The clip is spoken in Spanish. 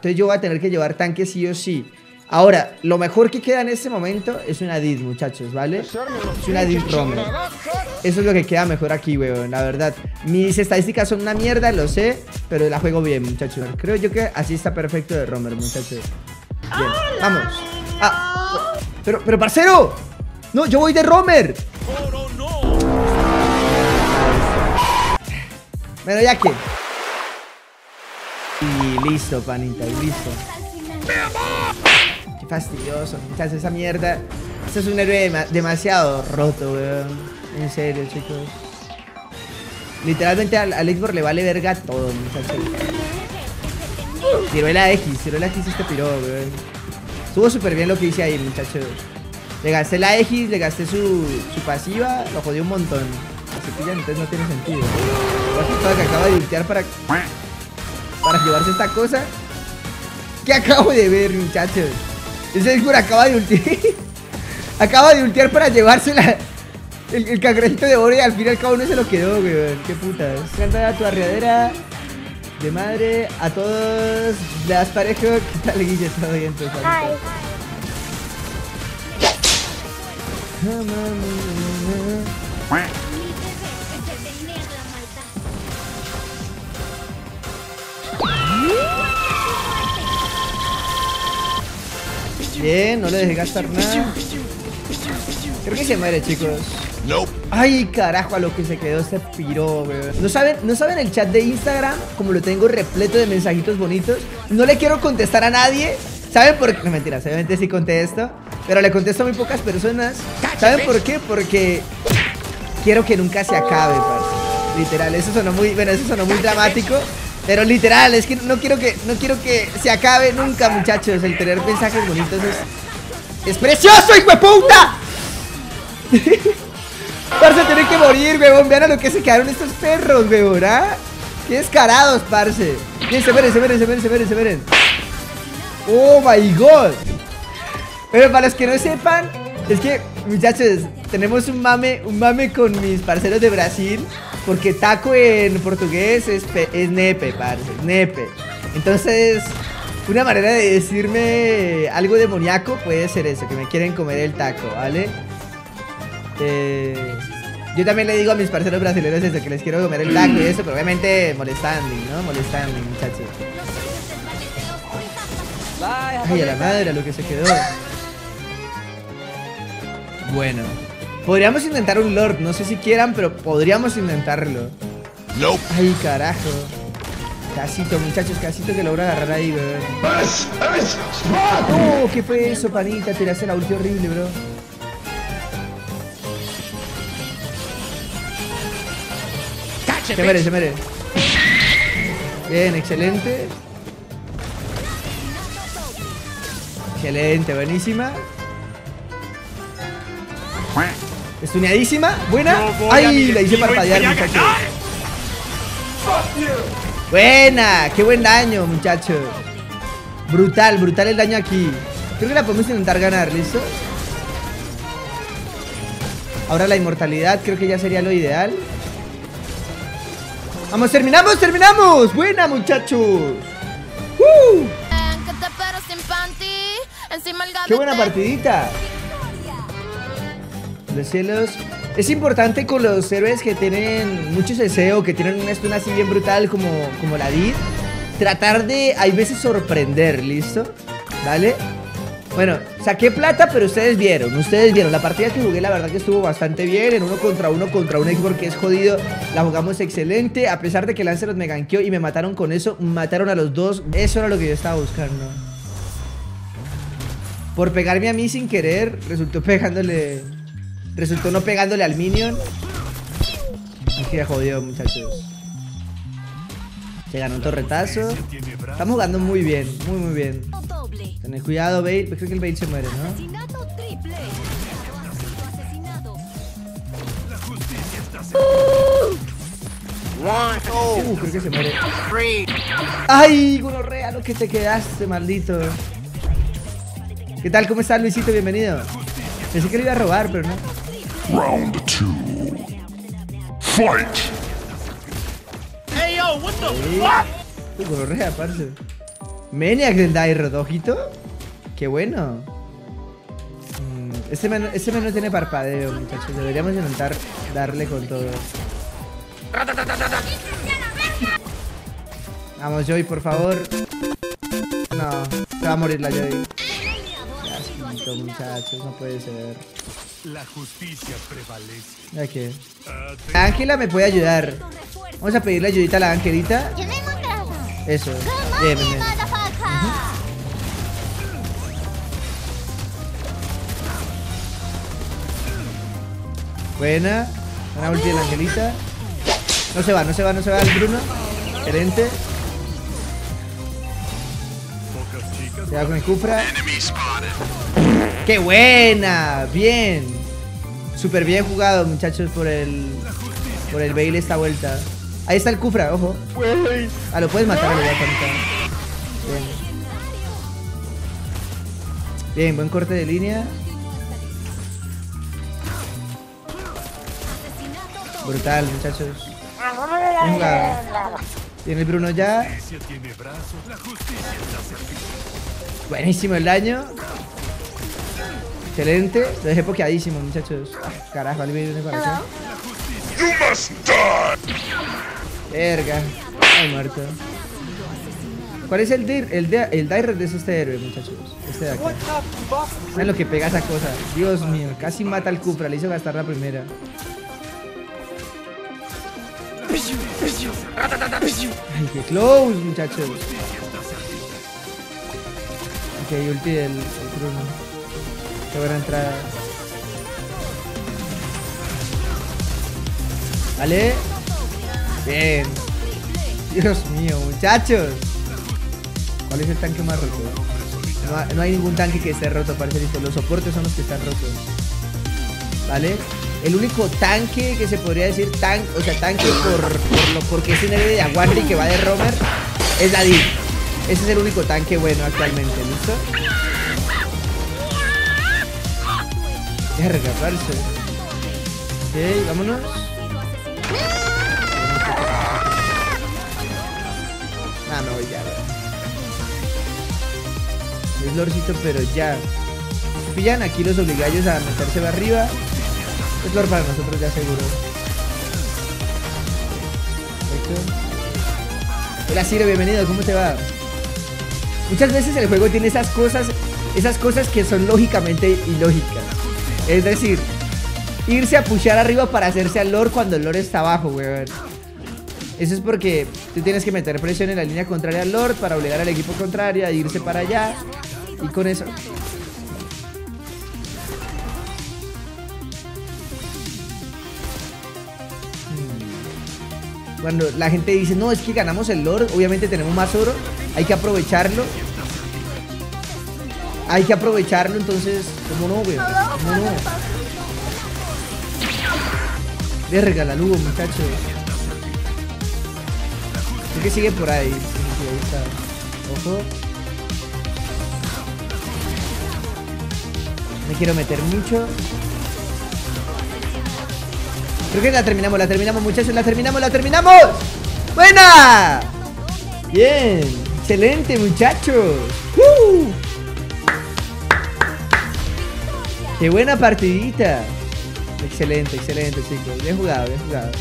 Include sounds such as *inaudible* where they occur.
Entonces yo voy a tener que llevar tanque sí o sí. Ahora, lo mejor que queda en este momento es una Did, muchachos, ¿vale? Es una Did Romer. Eso es lo que queda mejor aquí, weón, la verdad. Mis estadísticas son una mierda, lo sé, pero la juego bien, muchachos. Creo yo que así está perfecto de Romer, muchachos. Bien, vamos. Ah, pero, pero, parcero. No, yo voy de Romer. Bueno, ya que. Listo, panita, listo. Qué fastidioso, muchachos, esa mierda. Este es un héroe demasiado roto, weón. En serio, chicos. Literalmente al, Xbox le vale verga todo, muchachos. Tiró la X, tiró la X este piro, weón. Estuvo súper bien lo que hice ahí, muchachos. Le gasté la X, le gasté su, pasiva, lo jodí un montón. Así que entonces no tiene sentido. que acaba de ultear para para llevarse esta cosa. ¿Qué acabo de ver, muchachos? Ese Xbox acaba de ultear. *laughs* acaba de ultear para llevársela. El, el cangrejito de oro y al final cada uno se lo quedó, weón. Qué putas. Canta tu arriadera de madre a todos las parejas. ¿Qué tal, Guille? Todo bien, pues. Hi. Bien, no le dejé gastar nada. Creo que se muere, chicos. No. Ay, carajo, a lo que se quedó este piro, weón. ¿No saben, ¿No saben el chat de Instagram? Como lo tengo repleto de mensajitos bonitos. No le quiero contestar a nadie. ¿Saben por qué? No, mentira, obviamente sí contesto. Pero le contesto a muy pocas personas. ¿Saben por qué? Porque quiero que nunca se acabe, parce. Literal, eso sonó muy, bueno, eso sonó muy dramático. Pero literal, es que no quiero que no quiero que se acabe nunca, muchachos. El tener mensajes bonitos es. ¡Es precioso, hijo de puta! *laughs* parce, tiene que morir, weón. Vean a lo que se quedaron estos perros, weón, ¿ah? Qué descarados, parce. Bien, se mueren, se mueren, se mueren, se mueren, se. Oh my god. Pero para los que no sepan, es que, muchachos, tenemos un mame, un mame con mis parceros de Brasil. Porque taco en portugués es, es nepe, parce, nepe. Entonces, una manera de decirme algo demoníaco puede ser eso, que me quieren comer el taco, ¿vale? Eh, yo también le digo a mis parceros brasileños eso, que les quiero comer el taco y eso, pero obviamente molestando, ¿no? Molestando, muchachos. Ay, a la madre, lo que se quedó. Bueno. Podríamos intentar un Lord, no sé si quieran, pero podríamos intentarlo. No. Ay, carajo. Casito, muchachos, casito que logra agarrar ahí, bro. Oh, ¿qué fue eso, panita? Tiraste la ulti horrible, bro. Se merece, se merece. Bien, excelente. Excelente, buenísima. Estuneadísima, buena. ¡Ay! La hice parpadear, muchachos. Buena, qué buen daño, muchachos. Brutal, brutal el daño aquí. Creo que la podemos intentar ganar, ¿listo? Ahora la inmortalidad creo que ya sería lo ideal. Vamos, terminamos, terminamos. Buena, muchachos. Qué buena partidita de cielos. Es importante con los héroes que tienen mucho deseo, que tienen una stun así bien brutal como, como la Did, tratar de, hay veces, sorprender, ¿listo? ¿Vale? Bueno, saqué plata, pero ustedes vieron, ustedes vieron. La partida que jugué, la verdad que estuvo bastante bien. En uno contra uno contra un Xbox que es jodido. La jugamos excelente. A pesar de que Lancelot me ganqueó y me mataron con eso, mataron a los dos. Eso era lo que yo estaba buscando. Por pegarme a mí sin querer, resultó pegándole Resultó no pegándole al minion. Que jodido, muchachos. Se ganó un torretazo. Estamos jugando muy bien, muy muy bien. Tened cuidado, Bale. Creo que el Bale se muere, ¿no? Uh, creo que se muere. ¡Ay, gonorrea! Lo que te quedaste, maldito. ¿Qué tal? ¿Cómo estás, Luisito? Bienvenido. Pensé que le iba a robar, pero no. Round 2. Fight. Hey yo, what the fuck? Tu parce. Maniac del Dairot, ojito. Qué bueno. Mm, Este men, este men no tiene parpadeo, muchachos. Deberíamos intentar darle con todo. Vamos, Joy, por favor. No, se va a morir la Joy. Qué asquito, muchachos, no puede ser. La justicia prevalece. Ade- Ángela me puede ayudar. Vamos a pedirle ayudita a la Angelita. Eso. Bien, bien, bien. Buena. Buena ulti de la Angelita. No se va, no se va, no se va el Bruno. Excelente. Cuidado con el Cufra. ¡Qué buena! Bien. Súper bien jugado, muchachos, por el. Por el Bale esta vuelta. Ahí está el Cufra, ojo. Ah, lo puedes matar, lo voy a contar. Bien. Bien, buen corte de línea. Brutal, muchachos. Bien jugado. Tiene el Bruno ya. Buenísimo el daño. Excelente. Lo dejé pokeadísimo, muchachos. Ah, carajo, al viene para. Verga. Ay, muerto. ¿Cuál es el dir, el, de, el direct de este héroe, muchachos? Este de acá. ¿Saben lo que pega esa cosa? Dios mío, casi mata al Cupra, le hizo gastar la primera. Ay, qué close, muchachos. Ok, ulti del, Bruno. Qué buena entrada. ¿Vale? Bien. Dios mío, muchachos. ¿Cuál es el tanque más roto? No, no hay ningún tanque que esté roto, parece listo. Los soportes son los que están rotos. ¿Vale? El único tanque que se podría decir tan, o sea, tanque por, por lo, porque es un héroe de aguante y que va de roamer, es la. Ese es el único tanque bueno actualmente, ¿listo? Verga, parce. Ok, vámonos. Ah, no, ya. Es lorcito, pero ya. Pillan aquí los obligallos a meterse arriba. Es para nosotros ya seguro. Hola Ciro, bienvenido, ¿cómo te va? Muchas veces el juego tiene esas cosas, esas cosas que son lógicamente ilógicas. Es decir, irse a pushar arriba para hacerse al lore cuando el lore está abajo, weón. Eso es porque tú tienes que meter presión en la línea contraria al Lord para obligar al equipo contrario a irse para allá. Y con eso. Cuando la gente dice, no, es que ganamos el Lord, obviamente tenemos más oro, hay que aprovecharlo. Hay que aprovecharlo, entonces, ¿cómo no, güey? ¿Cómo no? Verga, la Lugo, muchachos. Creo que sigue por ahí. Ahí está. Ojo. Me quiero meter mucho. Creo que la terminamos, la terminamos, muchachos. La terminamos, la terminamos. ¡Buena! Bien. Excelente, muchachos. ¡Qué buena partidita! Excelente, excelente, chicos. Bien jugado, bien jugado.